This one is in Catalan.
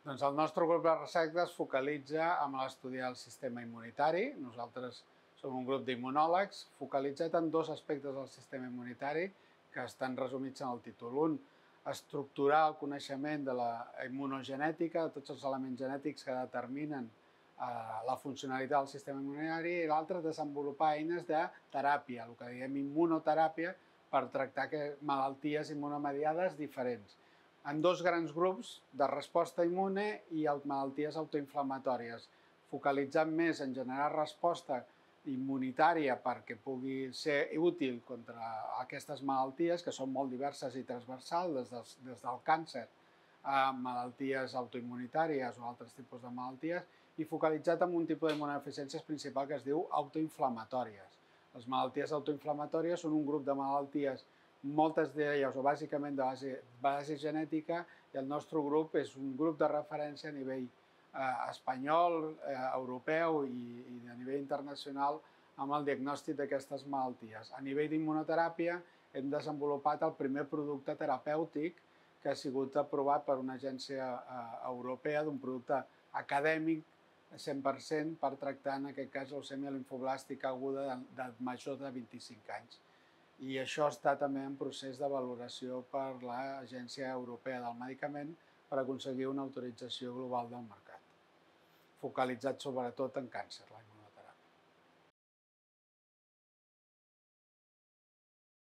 Doncs el nostre grup de recerca es focalitza en l'estudi del sistema immunitari. Nosaltres som un grup d'immunòlegs focalitzat en dos aspectes del sistema immunitari que estan resumits en el títol. Un, estructurar el coneixement de la immunogenètica, de tots els elements genètics que determinen eh, la funcionalitat del sistema immunitari, i l'altre, desenvolupar eines de teràpia, el que diem immunoteràpia, per tractar que malalties immunomediades diferents en dos grans grups de resposta immune i malalties autoinflamatòries, focalitzant més en generar resposta immunitària perquè pugui ser útil contra aquestes malalties, que són molt diverses i transversals, des del, des del càncer a malalties autoimmunitàries o altres tipus de malalties, i focalitzat en un tipus d'immunodeficiències principal que es diu autoinflamatòries. Les malalties autoinflamatòries són un grup de malalties moltes d'elles, o bàsicament de base, base genètica, i el nostre grup és un grup de referència a nivell eh, espanyol, eh, europeu i, i a nivell internacional amb el diagnòstic d'aquestes malalties. A nivell d'immunoteràpia hem desenvolupat el primer producte terapèutic que ha sigut aprovat per una agència eh, europea d'un producte acadèmic 100% per tractar, en aquest cas, leucèmia linfoblàstica aguda de, de major de 25 anys i això està també en procés de valoració per l'Agència Europea del Medicament per aconseguir una autorització global del mercat, focalitzat sobretot en càncer.